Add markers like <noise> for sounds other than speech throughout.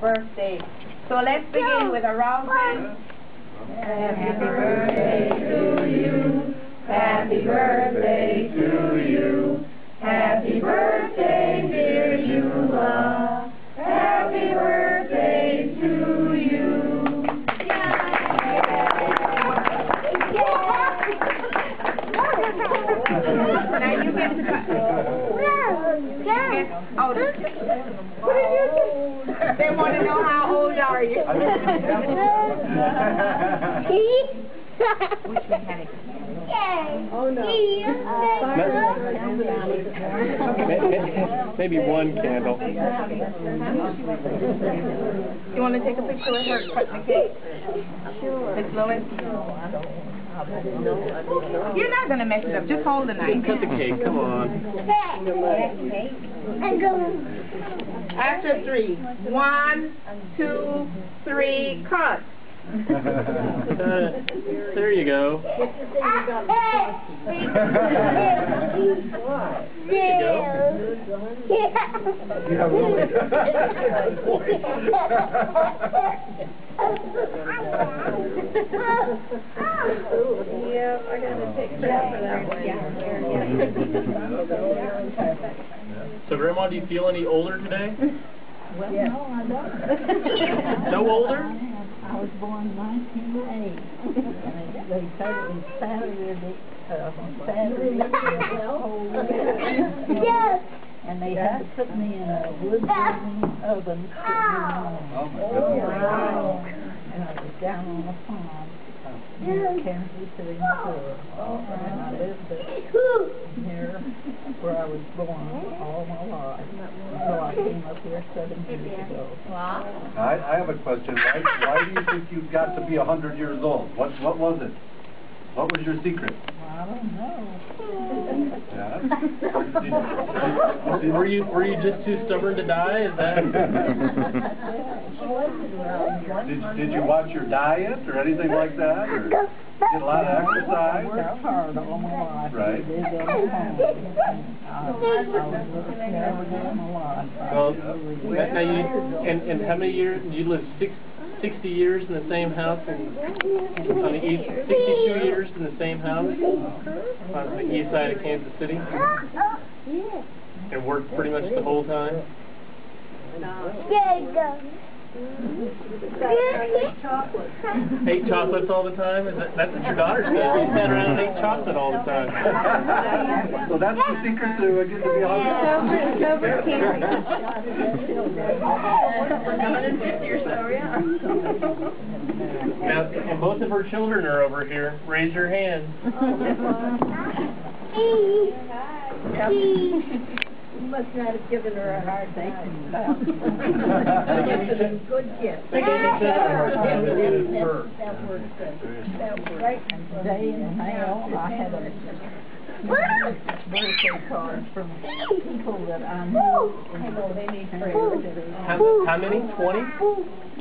birthday. So let's begin with a round hand. Happy birthday to you. Happy birthday to you. Happy birthday, dear Eula. Happy birthday to you. Yeah. <laughs> Now you get to cut. Oh, they want to know how old are you? <laughs> Oh, no. Maybe one candle. You want to take a picture with her cutting the cake? Sure. Miss Lewis? You're not going to mess it up. Just hold the knife. Cut the cake, come on. After three. One, two, three, cut. <laughs> there you go. <laughs> <laughs> Yep, I gotta a shot for that one. So, Grandma, do you feel any older today? Well, no, I don't. No older? I was born nineteen eight. They said it was Saturday, uh, Saturday, Yes. and they had to put me in a wood burning oven. to put Oh, on. my goodness. And I was down on a farm Kansas City, Missouri. And I lived near where I was born all my life. Until I came up here seven years ago. I, I have a question. Why, why do you think you've got to be a hundred years old? What, what was it? What was your secret? I don't know. Yeah? Were you were you just too stubborn to die? Is that? <laughs> Did, did you watch your diet or anything like that? Or get a lot of oh I exercise? worked hard all my life. Right. I did every time. I was never doing a lot. Well, now now you and and how many years you live? Six, 60 years in the same house and on the east, 62 years in the same house on the east side of Kansas City, and worked pretty much the whole time. Ate chocolates all the time. Is that, that's what your daughter says. You sat around and ate chocolate all the time. <laughs> So that's the secret to uh, getting to be a hundred? Sober, Now, and both of her children are over here. Raise your hand. You must not have given her a hard time. Good gift. They gave each other a hard time. They did it That first. that works good. That works. And today in the I had a birthday card from people that I knew. I know, they need prayers. How, how many? 20?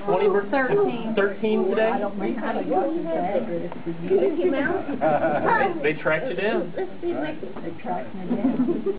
20 birth- 13. 13 today? I don't know how they got this address for you. Mickey uh, They, they tracked you down. They tracked me down.